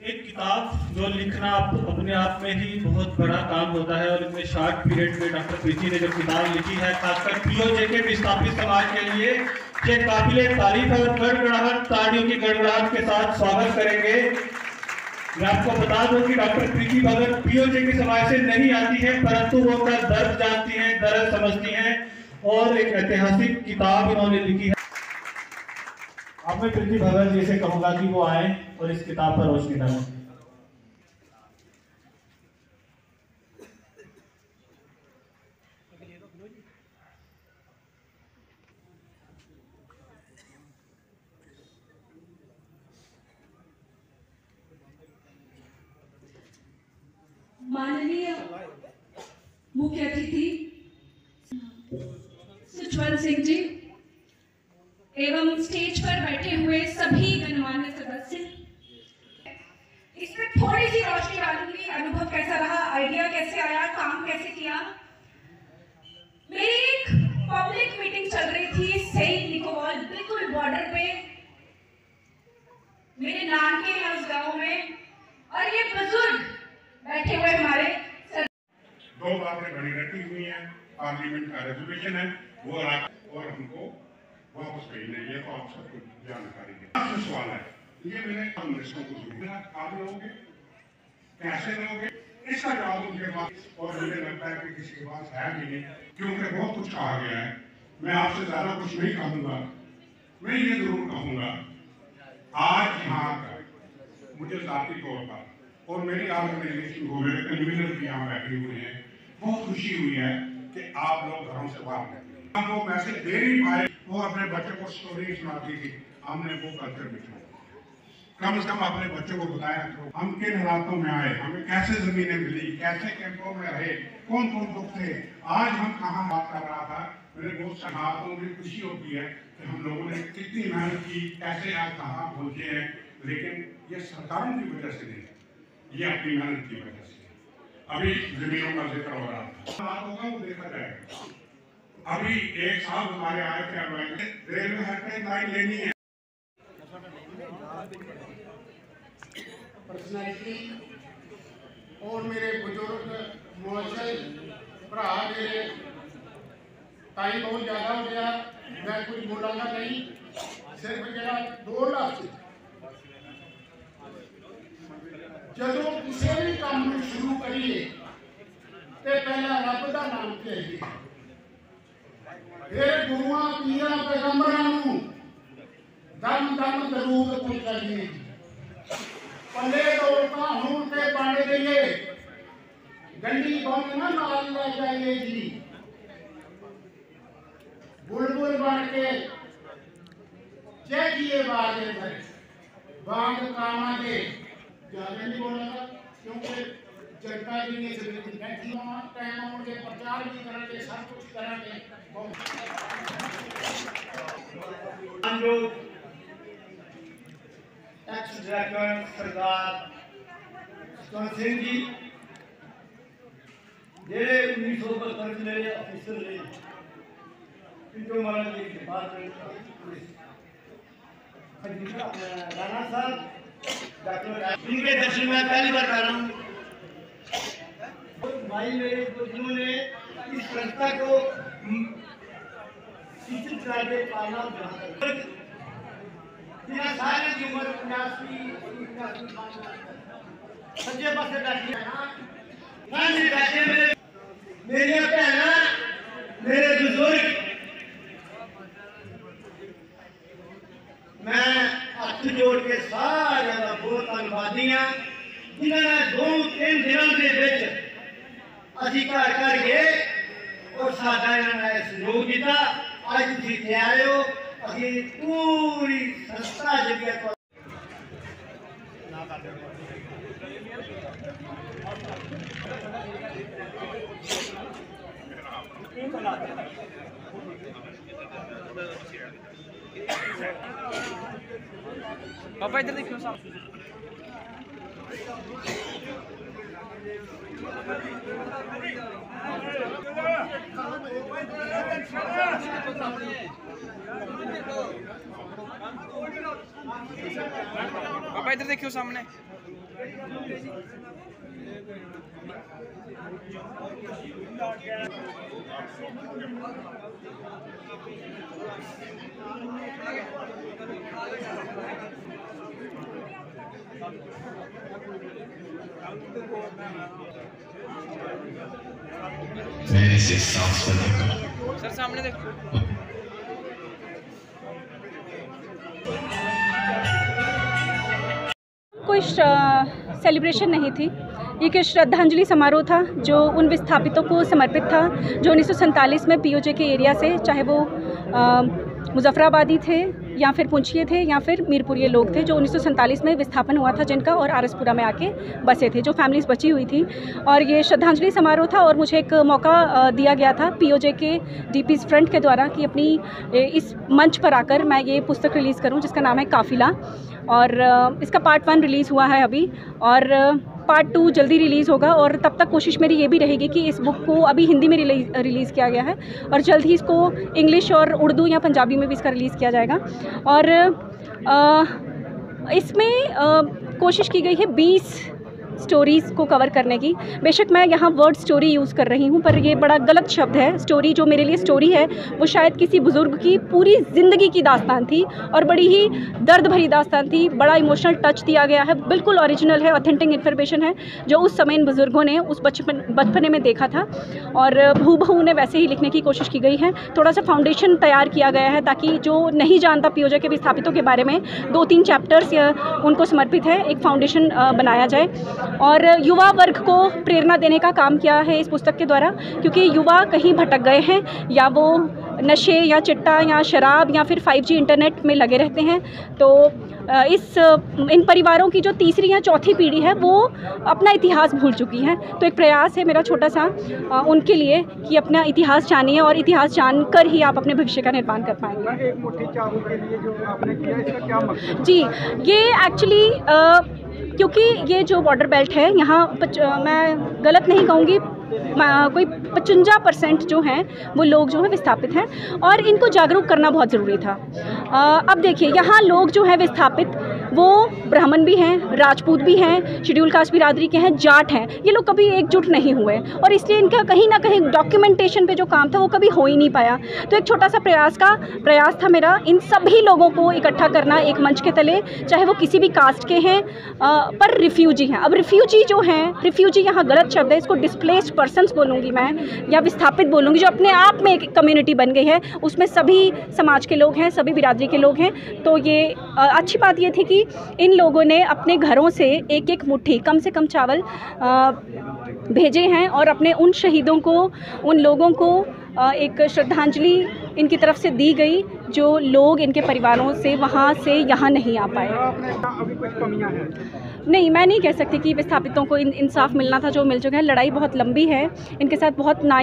एक किताब जो लिखना अपने आप में ही बहुत बड़ा काम होता है और इतने शॉर्ट पीरियड में डॉक्टर प्रीति ने जो किताब लिखी है, खासकर पीओजे के विस्थापित समाज के लिए ये काबिल तारीफ़ और गड़गड़ाहट, ताड़ियों की गड़गड़ाहट के साथ स्वागत करेंगे। मैं आपको बता दूँ कि डॉक्टर प्रीति भगत पीओजे के समाज से नहीं आती है, परंतु वो अपना दर्द जानती हैं, दर्द समझती हैं और एक ऐतिहासिक किताब इन्होंने लिखी है। अब मैं प्रीति भगत जी से कहूँगा कि वो आए और इस किताब पर रोशनी डालें। माननीय मुख्य अतिथि सुजवल सिंह जी एवं स्टेज पर बैठे हुए सभी गणमान्य सदस्य इसमें थोड़ी सी रोशनी डालूँगी अनुभव कैसा रहा आइडिया कैसे आया काम कैसे किया? मेरी एक पब्लिक मीटिंग चल रही थी सही निकोबाल बिल्कुल बॉर्डर पे। मेरे नानके हैं उस गाँव में, और ये बुज़ुर्ग बैठे हुए हमारे दो बातें बड़ी रखी हुई हैं। पार्लियामेंट का रेजोल्यूशन है, वो और हमको वापस भेजना है, ये तो आप सबको जानकारी है। आपसे सवाल है, ये मैंने मिनिस्टरों को सुना आप लोगे कैसे लोगे इसका जवाब उनके पास और मुझे लगता है कि किसी के पास है भी नहीं, क्योंकि बहुत कुछ कहा गया है। मैं आपसे ज़्यादा कुछ नहीं कहूँगा। मैं ये ज़रूर कहूँगा, आज यहाँ पर मुझे जाती तौर पर और मेरी ऑर्गेनाइजेशन को मेरे कन्वीनर भी यहाँ बैठे हुए हैं। बहुत खुशी हुई है कि आप लोग घरों से बाहर निकले। हम वो मैसेज दे नहीं पाए वो अपने बच्चों को स्टोरी सुनाती थी। हमने वो कल्चर बिछो कम से कम अपने बच्चों को बताया करो हम किन हालातों में आए? हमें कैसे जमीनें मिली? कैसे कैंपों में रहे? कौन कौन दुख थे? आज हम कहाँ बात कर रहा था? मेरे बहुत से हाथों में खुशी होती है कि हम लोगों ने कितनी मेहनत की, कैसे आज कहाँ पहुँचे हैं। लेकिन ये सरकारों की वजह से नहीं, ये अपनी मेहनत की वजह से अभी जमीनों का ज़िक्र हो रहा था। बात होगा वो देखा जाएगा। अभी एक साल हमारे आए थे रेलवे हेल्पलाइन लाइन लेनी है। ਪਰਸਨੈਲਿਟੀ ਔਰ ਮੇਰੇ ਬਜ਼ੁਰਗ ਮੁਅੱਜ਼ਲ ਭਰਾ ਮੇਰੇ ਟਾਈਮ ਬਹੁਤ ਜ਼ਿਆਦਾ ਹੋ ਗਿਆ ਮੈਂ ਕੁਝ ਬੋਲਾਂਗਾ ਨਹੀਂ। ਸਿਰਫ ਜਿਹੜਾ ਦੋ ਲਫ਼ਜ਼ ਜਦੋਂ ਕਿਸੇ ਵੀ ਕੰਮ ਨੂੰ ਸ਼ੁਰੂ ਕਰੀਏ ਤੇ ਪਹਿਲਾਂ ਰੱਬ ਦਾ ਨਾਮ ਕਹੀਏ ਫਿਰ ਗੁਰੂਆਂ, ਪੀਰਾਂ, ਪੈਗੰਬਰਾਂ ਨੂੰ ਦਮ ਦਮ ਦਰੂਦ ਪੁੱਛ ਕਰੀਏ। पल्ले डोलता हूँ ते बन गए गंडी बन ना लाल ले जाइए जी। बुलबुल बन के। जय जिए बागे भरे बाग कामा के ज़्यादा नहीं बोला था, क्योंकि जनता जी ने ज़मीन बैठी वहाँ टाइम उनके प्रचार भी करेंगे सब कुछ करेंगे हम लोग डायरेक्टर सरदार। सिंह जी, जेडे उन्नीस सौ बहत्तर मेरे ऑफिसर ने डिपार्टमेंट पुलिस राणा साहब इनके दर्शन में पहली बार कर रहा हूँ। भाई मेरे इस संस्था को शिक्षित करके पालना मेरा सारे की उम्र उन्यासी सज्जे पासे बैठी मैं नहीं बैठे मेरे। मेरी भैन मेरे बुज़ुर्ग। मैं हथ जोड़ के सारे का बहुत धनवादी हाँ। जिन्होंने दो, तीन दिनों के असी घर घर गए और साडा इन्होंने सहयोग दिता। अज तुम इतने आए हो। આજે પૂરી સંસ્થા જગ્યા પર पापा इधर देखियो साहब पापा इधर देखियो सामने। सर सामने देखो। कोई सेलिब्रेशन नहीं थी। ये एक श्रद्धांजलि समारोह था जो उन विस्थापितों को समर्पित था जो उन्नीस सौ सैंतालीस में पीओजे के एरिया से चाहे वो मुजफ्फराबादी थे या फिर पुंछिए थे या फिर मीरपुरिये लोग थे जो उन्नीस सौ सैंतालीस में विस्थापन हुआ था जिनका और आरसपुरा में आके बसे थे, जो फैमिलीज़ बची हुई थी। और ये श्रद्धांजलि समारोह था और मुझे एक मौका दिया गया था पीओजे के डीपी फ्रंट के द्वारा कि अपनी इस मंच पर आकर मैं ये पुस्तक रिलीज़ करूँ, जिसका नाम है काफिला। और इसका पार्ट वन रिलीज़ हुआ है अभी। और पार्ट टू जल्दी रिलीज़ होगा और तब तक कोशिश मेरी ये भी रहेगी कि इस बुक को अभी हिंदी में रिलीज़ रिलीज़ किया गया है और जल्द ही इसको इंग्लिश और उर्दू या पंजाबी में भी इसका रिलीज़ किया जाएगा। और इसमें कोशिश की गई है बीस स्टोरीज़ को कवर करने की। बेशक मैं यहाँ वर्ड स्टोरी यूज़ कर रही हूँ, पर ये बड़ा गलत शब्द है। स्टोरी जो मेरे लिए स्टोरी है, वो शायद किसी बुज़ुर्ग की पूरी ज़िंदगी की दास्तान थी और बड़ी ही दर्द भरी दास्तान थी। बड़ा इमोशनल टच दिया गया है। बिल्कुल ओरिजिनल है ऑथेंटिक इन्फॉर्मेशन है, जो उस समय इन बुज़ुर्गों ने उस बचपन, बचपने में देखा था। और भू बहू उन्हें वैसे ही लिखने की कोशिश की गई है। थोड़ा सा फाउंडेशन तैयार किया गया है, ताकि जो नहीं जानता पीओजे के विस्थापितों के बारे में दो तीन चैप्टर्स उनको समर्पित है, एक फाउंडेशन बनाया जाए। और युवा वर्ग को प्रेरणा देने का काम किया है इस पुस्तक के द्वारा क्योंकि युवा कहीं भटक गए हैं या वो नशे या चिट्टा या शराब या फिर 5G इंटरनेट में लगे रहते हैं। तो इस इन परिवारों की जो तीसरी या चौथी पीढ़ी है वो अपना इतिहास भूल चुकी है। तो एक प्रयास है मेरा छोटा सा उनके लिए कि अपना इतिहास जानिए और इतिहास जानकर ही आप अपने भविष्य का निर्माण कर पाएँगे। एक के लिए जो आपने किया इसका क्या जी ये एक्चुअली क्योंकि ये जो बॉर्डर बेल्ट है यहाँ मैं गलत नहीं कहूँगी कोई पचुंजा परसेंट जो हैं वो लोग जो हैं विस्थापित हैं और इनको जागरूक करना बहुत ज़रूरी था। आ, अब देखिए यहाँ लोग जो हैं विस्थापित वो ब्राह्मण भी हैं, राजपूत भी हैं शेड्यूल कास्ट बिरादरी के हैं, जाट हैं। ये लोग कभी एकजुट नहीं हुए और इसलिए इनका कहीं ना कहीं डॉक्यूमेंटेशन पे जो काम था वो कभी हो ही नहीं पाया। तो एक छोटा सा प्रयास का, प्रयास था मेरा इन सभी लोगों को इकट्ठा करना एक मंच के तले, चाहे वो किसी भी कास्ट के हैं पर रिफ्यूजी हैं। अब रिफ्यूजी जो हैं रिफ्यूजी यहाँ गलत शब्द है, इसको डिस्प्लेस्ड पर्सनस बोलूँगी मैं, या विस्थापित बोलूँगी, जो अपने आप में एक कम्युनिटी बन गई है, उसमें सभी समाज के लोग हैं, सभी बिरादरी के लोग हैं। तो ये अच्छी बात ये थी कि इन लोगों ने अपने घरों से एक एक मुट्ठी, कम से कम चावल भेजे हैं और अपने उन शहीदों को, उन लोगों को एक श्रद्धांजलि इनकी तरफ़ से दी गई, जो लोग इनके परिवारों से वहाँ से यहाँ नहीं आ पाए। नहीं, मैं नहीं कह सकती कि विस्थापितों को इंसाफ मिलना था, जो मिल चुका है। लड़ाई बहुत लंबी है। इनके साथ बहुत ना